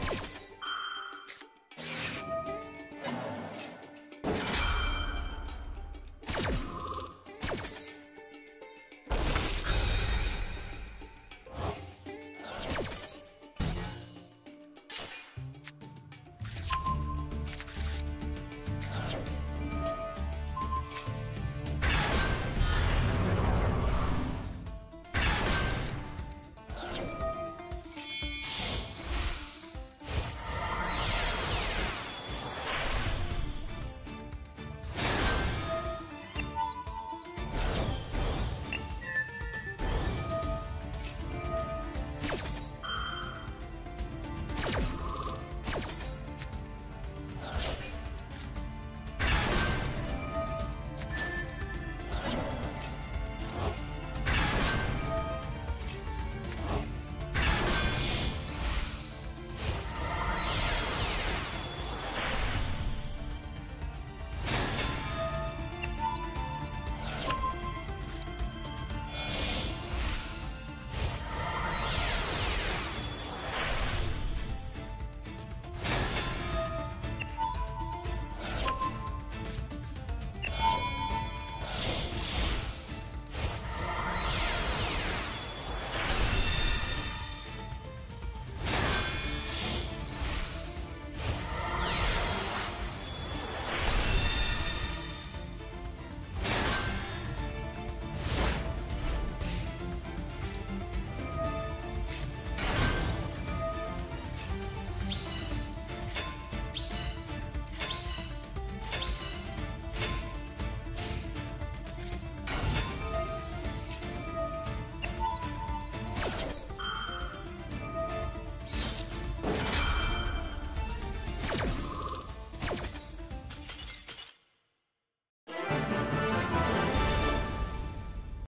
Thanks.